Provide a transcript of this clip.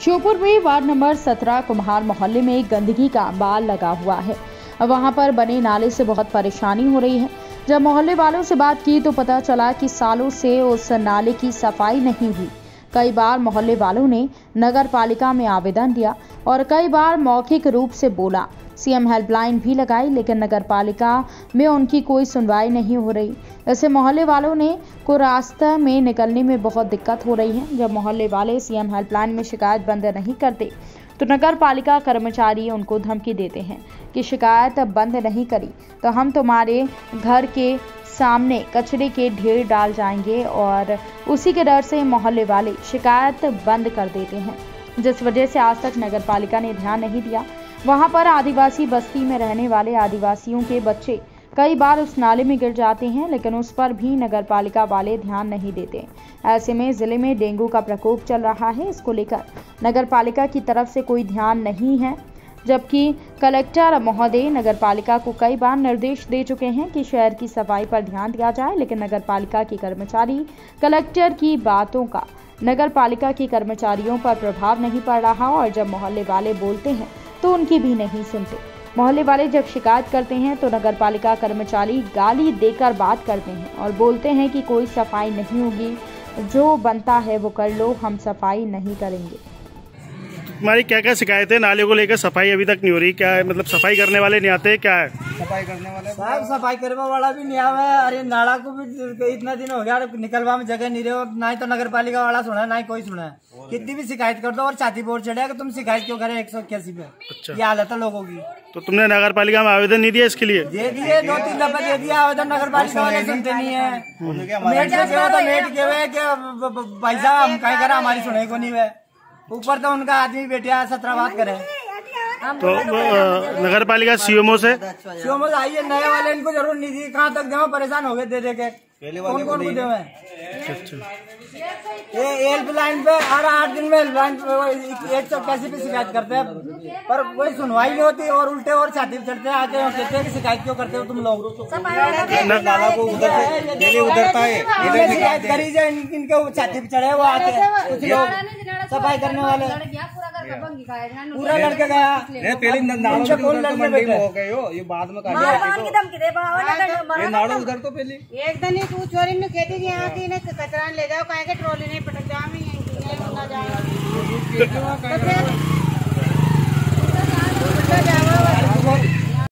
श्योपुर में ward number 17 कुम्हार मोहल्ले में गंदगी का बाल लगा हुआ है। वहाँ पर बने नाले से बहुत परेशानी हो रही है। जब मोहल्ले वालों से बात की तो पता चला कि सालों से उस नाले की सफ़ाई नहीं हुई। कई बार मोहल्ले वालों ने नगर पालिका में आवेदन दिया और कई बार मौखिक रूप से बोला। सीएम हेल्पलाइन भी लगाई, लेकिन नगर पालिका में उनकी कोई सुनवाई नहीं हो रही। ऐसे मोहल्ले वालों ने को रास्ते में निकलने में बहुत दिक्कत हो रही है। जब मोहल्ले वाले सीएम हेल्पलाइन में शिकायत बंद नहीं करते तो नगर पालिका कर्मचारी उनको धमकी देते हैं कि शिकायत बंद नहीं करी तो हम तुम्हारे घर के सामने कचरे के ढेर डाल जाएँगे और उसी के डर से मोहल्ले वाले शिकायत बंद कर देते हैं। जिस वजह से आज तक नगर पालिका ने ध्यान नहीं दिया, वहाँ पर आदिवासी बस्ती में रहने वाले आदिवासियों के बच्चे कई बार उस नाले में गिर जाते हैं, लेकिन उस पर भी नगर पालिका वाले ध्यान नहीं देते। ऐसे में ज़िले में डेंगू का प्रकोप चल रहा है। इसको लेकर नगर पालिका की तरफ़ से कोई ध्यान नहीं है। जबकि कलेक्टर महोदय नगर पालिका को कई बार निर्देश दे चुके हैं कि शहर की सफ़ाई पर ध्यान दिया जाए, लेकिन नगर पालिका के कर्मचारी कलेक्टर की बातों का नगर पालिका के कर्मचारियों पर प्रभाव नहीं पड़ रहा और जब मोहल्ले वाले बोलते हैं तो उनकी भी नहीं सुनते। मोहल्ले वाले जब शिकायत करते हैं तो नगर पालिका कर्मचारी गाली देकर बात करते हैं और बोलते हैं कि कोई सफ़ाई नहीं होगी, जो बनता है वो कर लो, हम सफ़ाई नहीं करेंगे। तुम्हारी क्या क्या शिकायत है नाले को लेकर सफ़ाई अभी तक नहीं हो रही? क्या है मतलब सफ़ाई करने वाले नहीं आते क्या है? सफ़ाई करने वाले साहब सफ़ाई करने वाला भी नहीं आवा। है अरे नाला को भी इतना दिन हो गया निकलवा में जगह नहीं रहे और ना ही तो नगर पालिका वाला सुना है ना ही कोई सुना। है कितनी भी शिकायत कर दो और छाती बोर्ड चढ़े कि तुम शिकायत क्यों करे एक सौ इक्यासी पे? अच्छा। ये हालत है लोगों की। तो तुमने नगर पालिका में आवेदन नहीं दिया इसके लिए? दे दिए दो तीन दफे दे दिया आवेदन नगर पालिका वाले सुनते नहीं है। तो के भाई साहब हम कहीं करा हमारी सुनाई को नहीं हुए ऊपर तो उनका आदमी बेटिया सत्रह बात करे। तो नगर पालिका सीएमओ से? शिवमोग आइए नए वाले इनको ज़रूर नहीं दी कहाँ तक देव परेशान हो गए दे दे के। कौन कौन को देवे ये हेल्पलाइन पे हर आठ दिन में हेल्पलाइन पे एक सौ इक्यासी पे शिकायत करते हैं। पर कोई सुनवाई नहीं होती और उल्टे और छाती पे चढ़ते हैं कहते हैं कि शिकायत क्यों करते हो तुम लोग? नाला को उधर से डेली उधरता है इधर शिकायत करी जाए इनके छाती पे चढ़े वो आते हैं। कुछ लोग सफ़ाई करने वाले। पूरा लड़के गया। पहले कौन तो लड़ने बैठे? हो गए हो ये बाद में नाड़ो उधर तो पहले। एक दिन तू चोरी में खेती की यहाँ की कचरा ले जाओ कहे के ट्रॉली नहीं पटक तो तो जाओ